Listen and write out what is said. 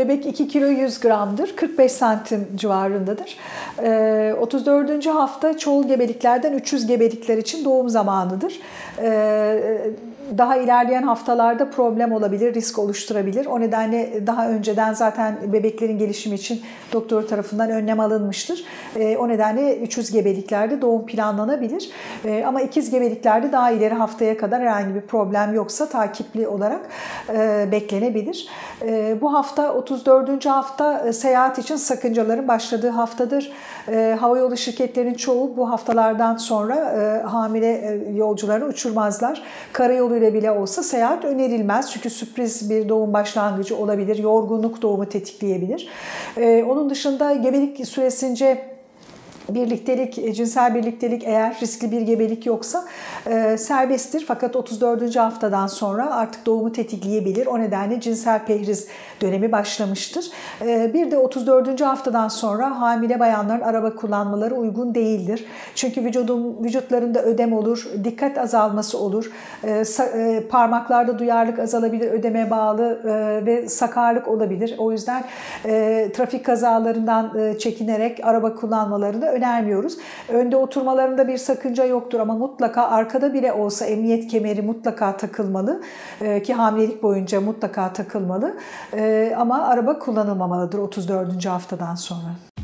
bebek 2 kilo 100 gramdır. 45 santim civarındadır. 34. hafta çoğul gebeliklerden 300 gebelikler için doğum zamanıdır daha ilerleyen haftalarda problem olabilir, risk oluşturabilir. O nedenle daha önceden zaten bebeklerin gelişimi için doktor tarafından önlem alınmıştır. E, o nedenle 300 gebeliklerde doğum planlanabilir. E, ama ikiz gebeliklerde daha ileri haftaya kadar herhangi bir problem yoksa takipli olarak e, beklenebilir. Bu hafta 34. hafta seyahat için sakıncaların başladığı haftadır. Havayolu şirketlerinin çoğu bu haftalardan sonra hamile yolcuları uçurmazlar. Karayolu ile bile olsa seyahat önerilmez. Çünkü sürpriz bir doğum başlangıcı olabilir. Yorgunluk doğumu tetikleyebilir. Ee, onun dışında gebelik süresince birliktelik, e, cinsel birliktelik eğer riskli bir gebelik yoksa e, serbesttir. Fakat 34. haftadan sonra artık doğumu tetikleyebilir. O nedenle cinsel pehriz dönemi başlamıştır. E, bir de 34. haftadan sonra hamile bayanların araba kullanmaları uygun değildir. Çünkü vücudun vücutlarında ödem olur, dikkat azalması olur, e, e, parmaklarda duyarlılık azalabilir, ödeme bağlı e, ve sakarlık olabilir. O yüzden e, trafik kazalarından e, çekinerek araba kullanmalarını önermiyoruz. Önde oturmalarında bir sakınca yoktur ama mutlaka arkada bile olsa emniyet kemeri mutlaka takılmalı e, ki hamilelik boyunca mutlaka takılmalı. E, ama araba kullanılmamalıdır 34. haftadan sonra.